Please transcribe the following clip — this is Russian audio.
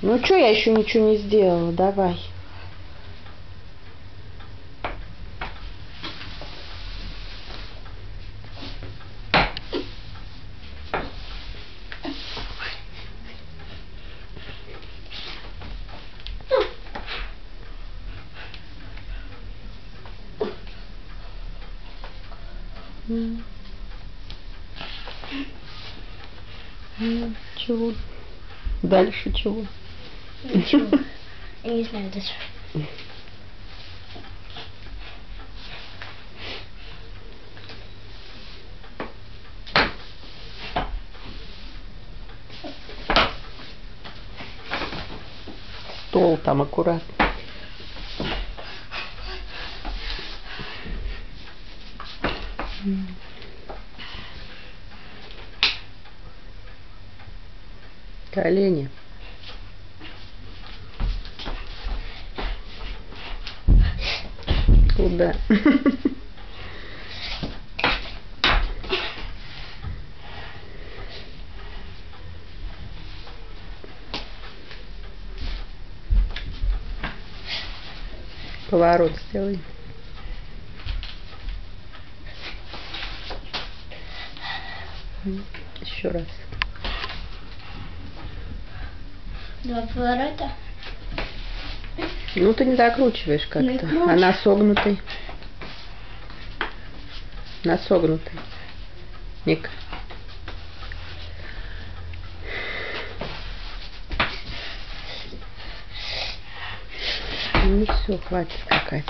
Ну что, я еще ничего не сделала, давай. Чего? Дальше чего? Ничего. Я не знаю даже. Стол там аккуратно. Колени. Куда? Поворот сделай. Еще раз. Два поворота. Ну, ты не закручиваешь как-то. Накручиваю. А на согнутой? На согнутой. Ник. Ну все, хватит скакать.